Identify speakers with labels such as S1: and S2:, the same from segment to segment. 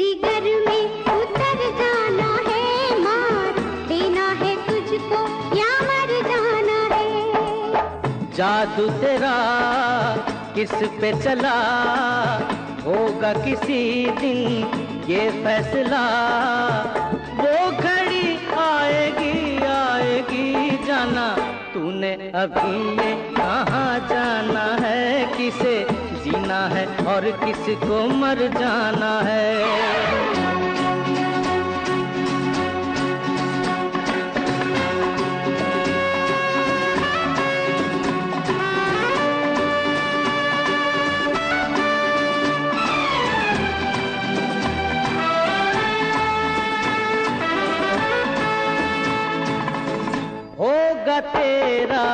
S1: जिगर में उतर जाना है, मार देना है तुझको या मर जाना है।
S2: जादू तेरा किस पे चला, होगा किसी दिन ये फैसला। वो घड़ी आएगी आएगी जाना, तूने अभी ये कहाँ जाना है, किसे जीना है और किसको मर जाना है। होगा तेरा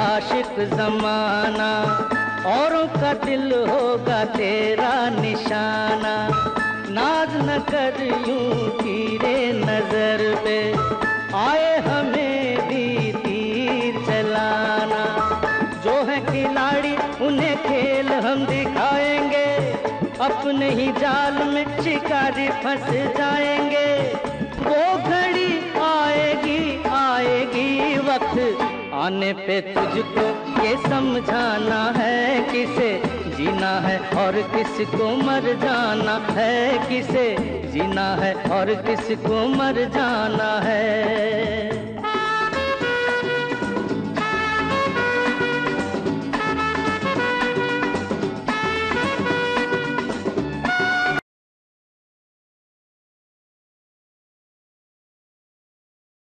S2: आशिक जमाना। औरों का दिल होगा तेरा निशाना। नाज न कर यूँ तीरे नज़र पे। आए हमें भी तीर चलाना। जो है खिलाड़ी, उन्हें खेल हम दिखाएँगे। अपने ही जाल में शिकारी फंस जाएँगे। वो घड़ी आएगी आएगी वक्त। आने पे तुझको ये समझाना है किसे जीना है और किसको मर जाना है किसे जीना है और किसको मर जाना है।